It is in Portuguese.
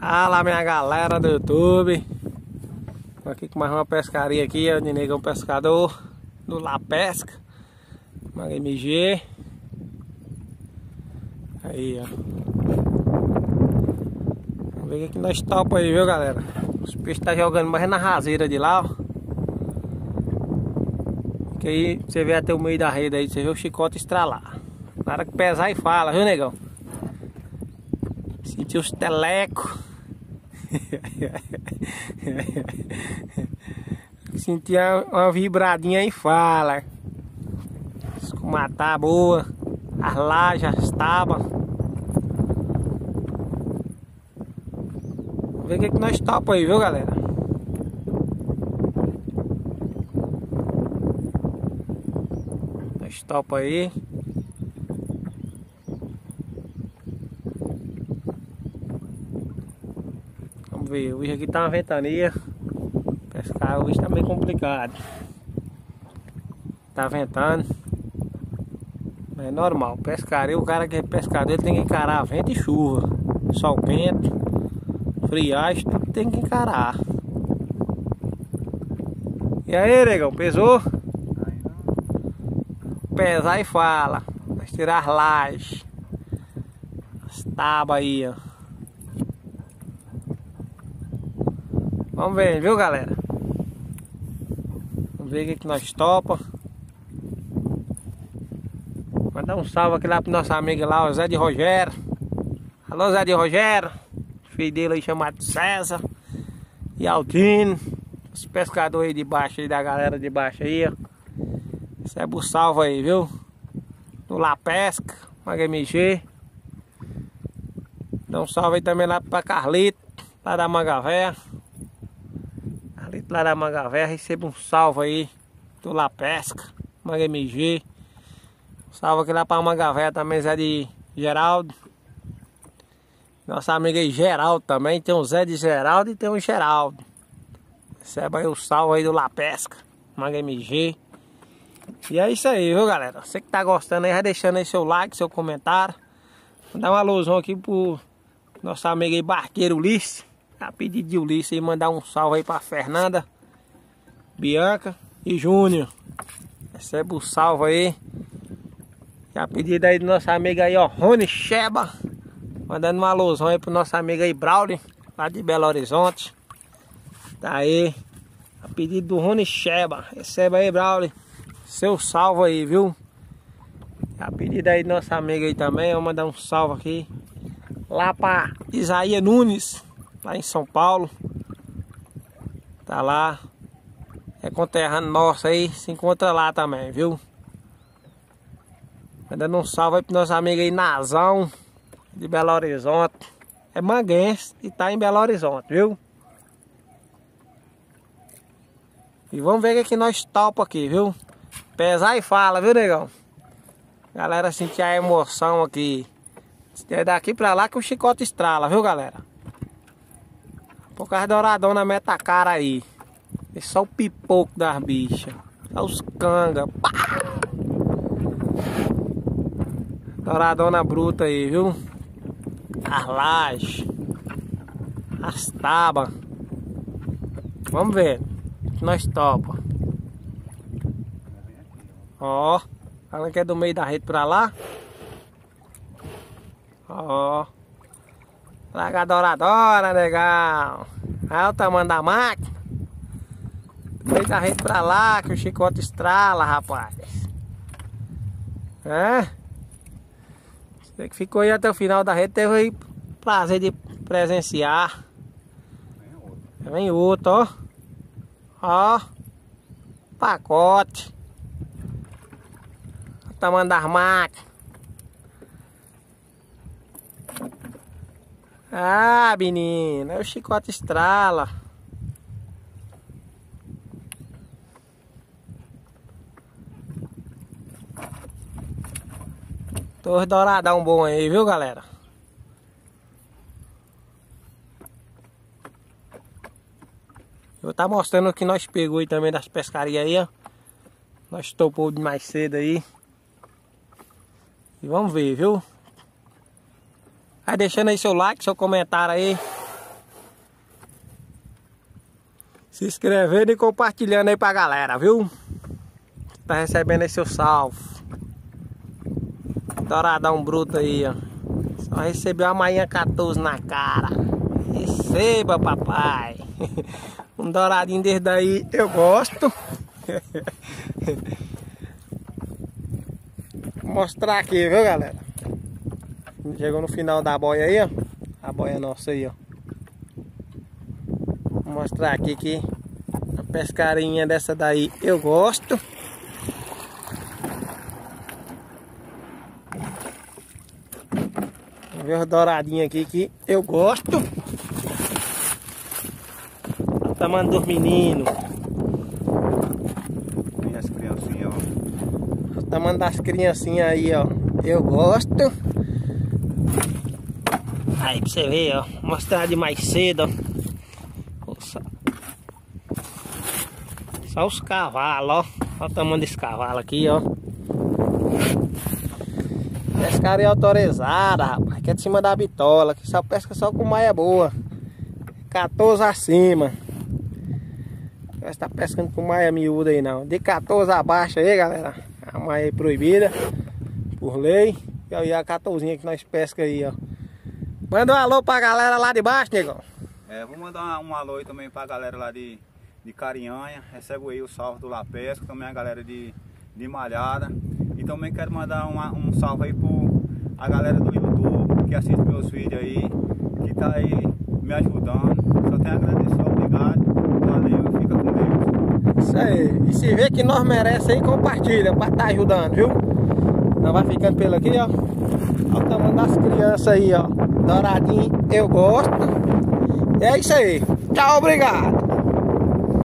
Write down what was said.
Fala minha galera do YouTube. Tô aqui com mais uma pescaria aqui, é o Negão Pescador do La Pesca. Maga MG Aí ó. Vamos ver o que nós topa aí, viu galera? Os peixes tá jogando mais na raseira de lá, ó. Que aí você vê até o meio da rede aí, você vê o chicote estralar. Na hora que pesar e fala, viu negão? Sentiu os telecos Sentia uma vibradinha e fala. Matar boa. As lajas, as tábuas. Ver o que, que nós topa aí, viu galera? Nós topa aí. Ver, hoje aqui tá uma ventania. Pescar hoje tá meio complicado. Tá ventando. É normal. Pescaria, o cara que é pescador ele tem que encarar vento e chuva. Sol quente, friagem, tudo tem que encarar. E aí, negão, pesou? Pesar e fala. Nós tirar as lajes. As tábuas aí, ó. Vamos ver, viu galera? Vamos ver o que, que nós topa. Mandar um salve aqui lá pro nosso amigo lá, o Zé de Rogério. Alô Zé de Rogério. Filho dele aí chamado César. E Altino. Os pescadores aí de baixo aí, da galera de baixo aí, ó. Recebe o salve aí, viu? No La Pesca, Maga MG. Dá um salve aí também lá pra Carlito, lá da Magavé lá da Magavé, receba um salve aí do La Pesca, Maga MG. Salve aqui lá para Magavé também, Zé de Geraldo. Nossa amiga aí Geraldo também, tem o Zé de Geraldo e tem o Geraldo. Receba aí o salve aí do La Pesca, Maga MG. E é isso aí, viu galera? Você que tá gostando aí, vai deixando aí seu like, seu comentário. Vou dar uma alusão aqui pro nosso amigo aí Barqueiro Ulisses. A pedido de Ulisses e mandar um salve aí pra Fernanda, Bianca e Júnior. Recebe o salve aí. E a pedido aí do nosso amigo aí, ó, Rony Sheba. Mandando uma alusão aí pro nosso amigo aí, Braulio, lá de Belo Horizonte. Tá aí. A pedido do Rony Sheba. Receba aí, Braulio. Seu salve aí, viu? A pedido aí do nosso amigo aí também. Vou mandar um salve aqui. Lá pra Isaías Nunes lá em São Paulo. Tá lá. É conterrâneo nosso aí, se encontra lá também, viu? Mandando um salve aí pro nosso amigo aí, Nazão, de Belo Horizonte. É manguense e tá em Belo Horizonte, viu? E vamos ver o que nós topa aqui, viu? Pesar e fala, viu, negão? Galera, sentir a emoção aqui. É daqui pra lá que o chicote estrala, viu, galera? Por causa douradona meta cara aí. É só o pipoco das bichas. Só os canga. Pá! Douradona bruta aí, viu? As lajes. As tabas. Vamos ver. Nós topa. Ó. Falando que é do meio da rede pra lá. Ó. Traga a douradora, legal. Olha o tamanho da máquina. Deita a rede pra lá, que o chicote estrala, rapaz. É? Você que ficou aí até o final da rede, teve aí prazer de presenciar. Vem outro, ó. Ó. Pacote. O tamanho das máquinas. Ah, menina, é o chicote estrala. Torre douradão bom aí, viu, galera? Eu vou tá mostrando o que nós pegou aí também das pescarias aí, ó. Nós topou de mais cedo aí. E vamos ver, viu? Vai deixando aí seu like, seu comentário aí. Se inscrevendo e compartilhando aí pra galera, viu? Tá recebendo aí seu salvo. Douradão bruto aí, ó. Só recebeu a manhã 14 na cara. Receba, papai. Um douradinho desde daí eu gosto. Vou mostrar aqui, viu, galera? Chegou no final da boia aí, ó. A boia nossa aí, ó. Vou mostrar aqui que a pescarinha dessa daí eu gosto. Ver os douradinhos aqui que eu gosto. O tamanho dos meninos. E as criancinhas, ó. O tamanho das criancinhas aí, ó. Eu gosto. Aí pra você ver, ó. Mostrar de mais cedo, ó. Só, só os cavalos, ó. Olha o tamanho desse cavalo aqui, ó. Pescaria autorizada, rapaz. Aqui é de cima da bitola. Que só pesca só com maia boa. 14 acima. Não está pescando com maia miúda aí não. De 14 abaixo aí, galera. A maia é proibida. Por lei. E aí a 14 que nós pesca aí, ó. Manda um alô pra galera lá de baixo, negão. É, vou mandar um alô aí também pra galera lá de, de Carinhanha. Recebo aí o salve do La Pesca, também a galera de, de Malhada. E também quero mandar uma, um salve aí pro a galera do YouTube que assiste meus vídeos aí, que tá aí me ajudando. Só tenho a agradecer, obrigado. Valeu, fica com Deus. Isso aí. E se vê que nós merece aí, compartilha pra tá ajudando, viu? Nós vai ficando pelo aqui, ó. Olha o tamanho das crianças aí, ó. Douradinho, eu gosto. E é isso aí. Tchau, obrigado.